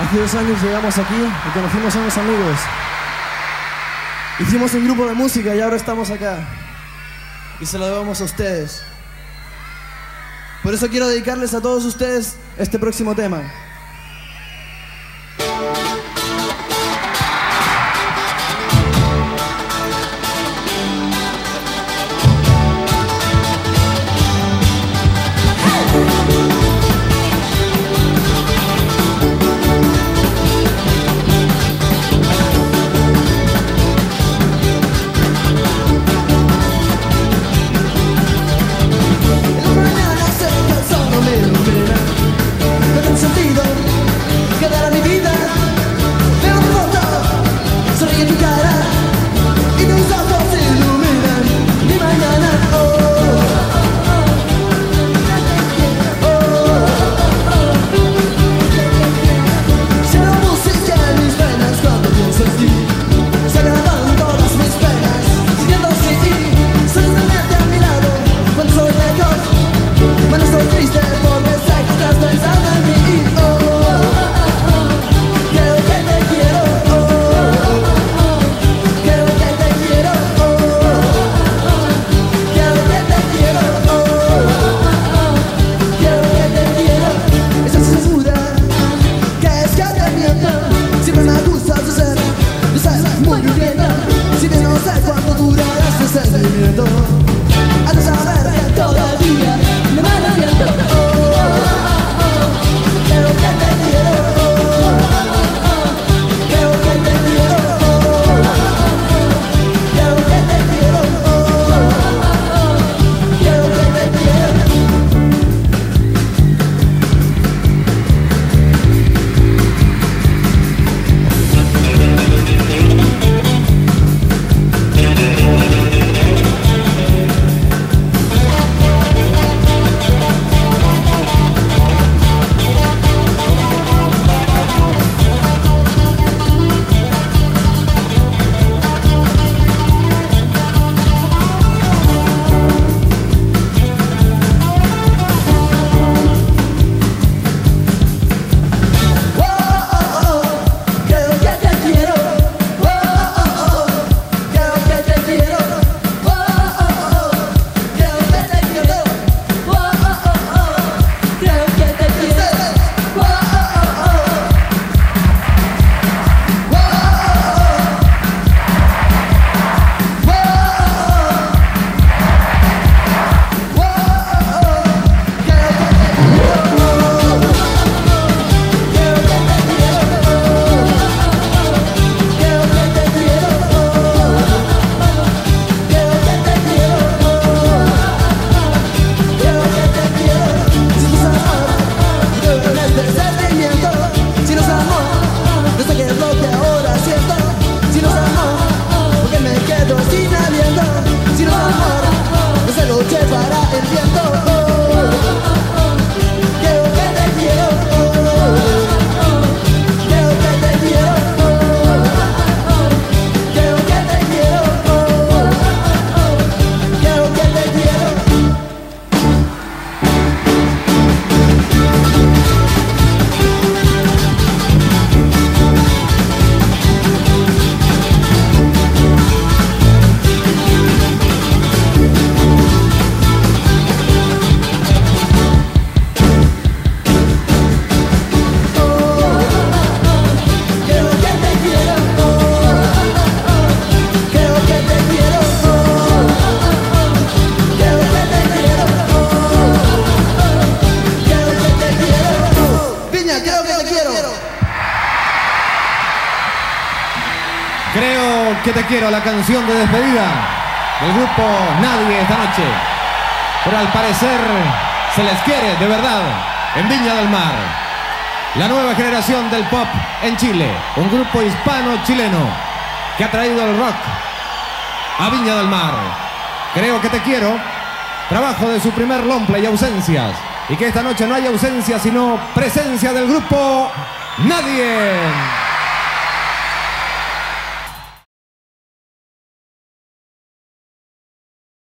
Hace dos años llegamos aquí y conocimos a unos amigos. Hicimos un grupo de música y ahora estamos acá. Y se lo debemos a ustedes. Por eso quiero dedicarles a todos ustedes este próximo tema. sevda Creo que te quiero, la canción de despedida del grupo Nadie esta noche. Pero al parecer se les quiere de verdad en Viña del Mar. La nueva generación del pop en Chile, un grupo hispano-chileno que ha traído el rock a Viña del Mar. Creo que te quiero, trabajo de su primer lomple y ausencias. Y que esta noche no haya ausencia, sino presencia del grupo Nadie.